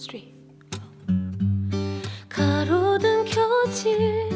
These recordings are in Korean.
3 가로등 켜질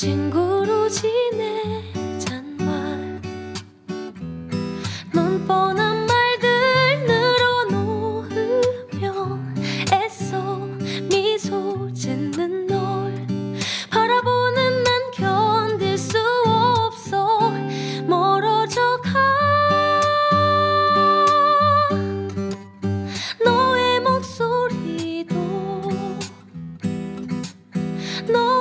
친구로 지내잔 말 넌 뻔한 말들 늘어놓으며 애써 미소 짓는 널. 바라보는 난 견딜 수 없어 멀어져 가. 너의 목소리도 너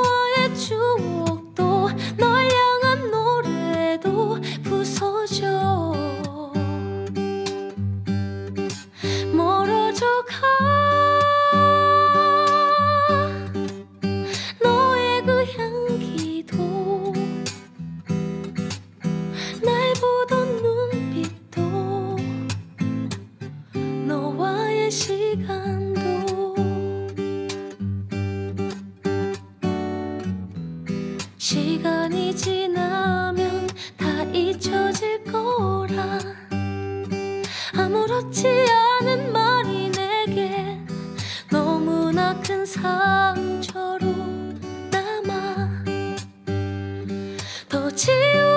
시간도 시간이 지나면 다 잊혀질 거라. 아무렇지 않은 말이 내겐 너무나 큰 상처로 남아 더 지우